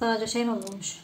Sadece şey mi bulmuş?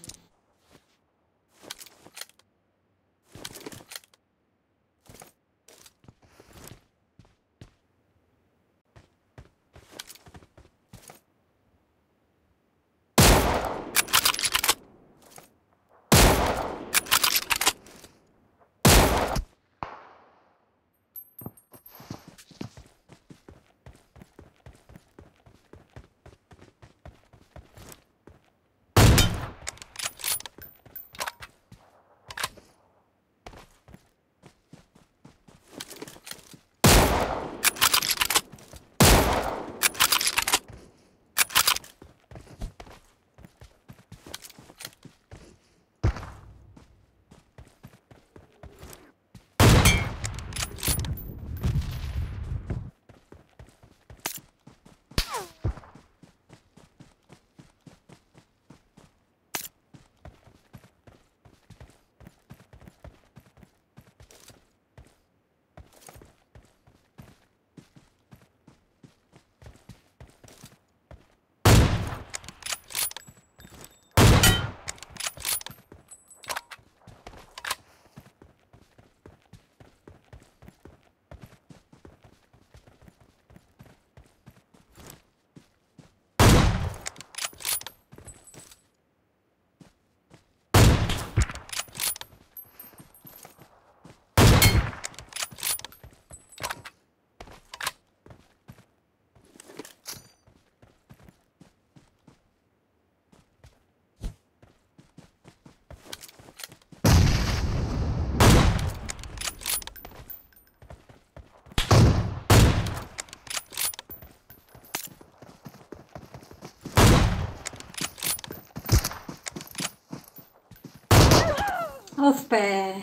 Of be.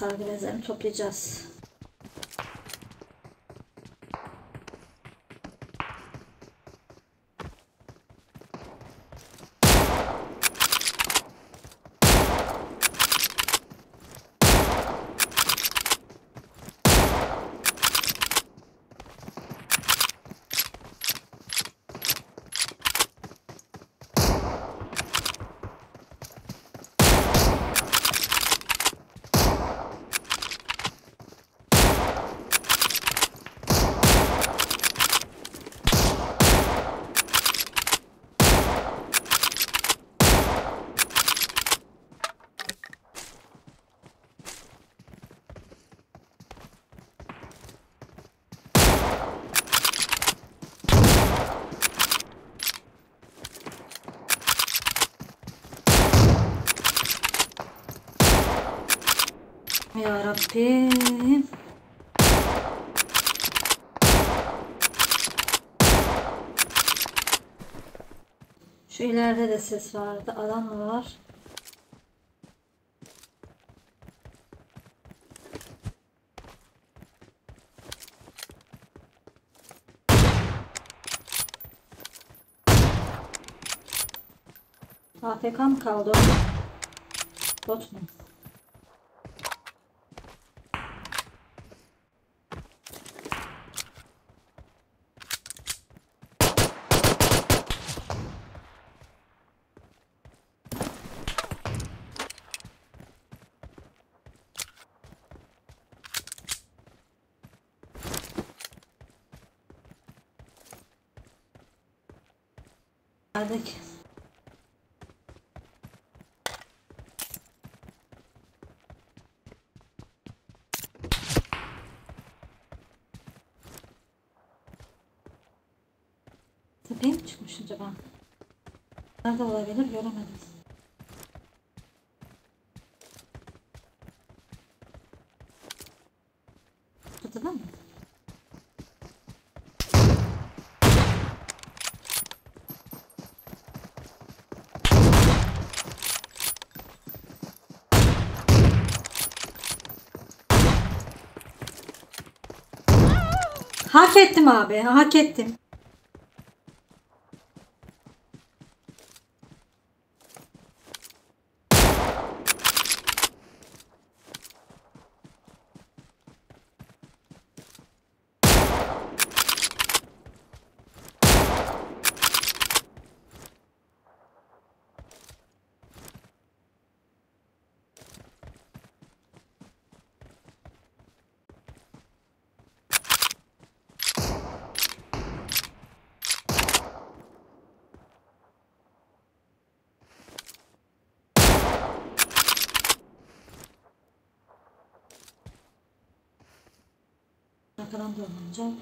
Sargı bezlerini toplayacağız. Ya Rabbim. Şu ileride de ses vardı. Adam var? AFK mı kaldı? Bot mu? Geldik. Tepeye mi çıkmış acaba? Nerede olabilir göremedim. Çatıda mı? Hak ettim abi. Hak ettim. 사람들 먼저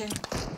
yok.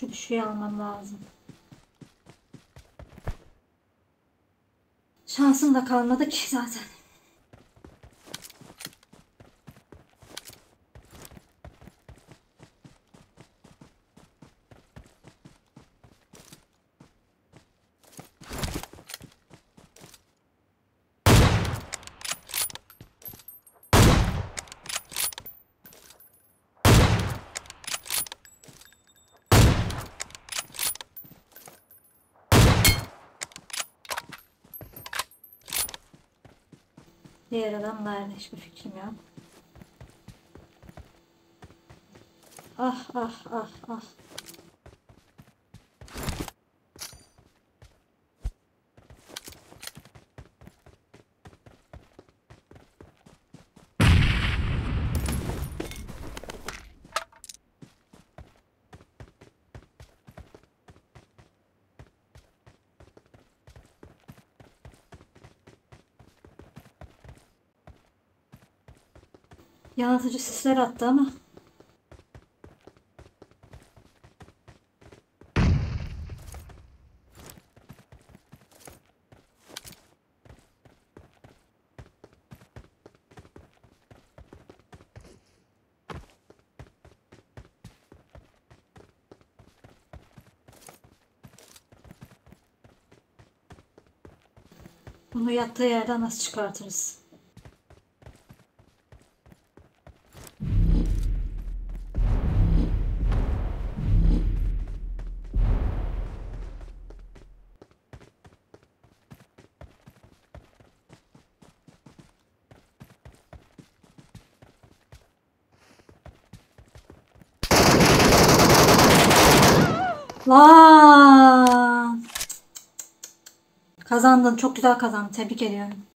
Şu düşüğü almam lazım. Şansım da kalmadı ki zaten. Diğer adam nerede hiçbir fikrim yok. Ah ah ah ah. Yanıltıcı sisler attı ama. Bunu yattığı yerden nasıl çıkartırız? Lan! Kazandın. Çok güzel kazandın. Tebrik ediyorum.